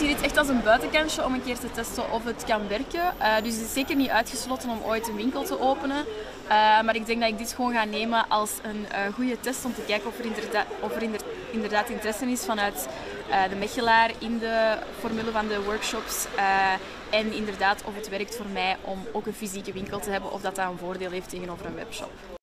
zie dit echt als een buitenkantje om een keer te testen of het kan werken. Uh, dus het is zeker niet uitgesloten om ooit een winkel te openen. Uh, maar ik denk dat ik dit gewoon ga nemen als een uh, goede test om te kijken of er inderdaad, of er inderdaad interesse is vanuit de Mechelaar in de formule van de workshops. en inderdaad of het werkt voor mij om ook een fysieke winkel te hebben of dat dat een voordeel heeft tegenover een webshop.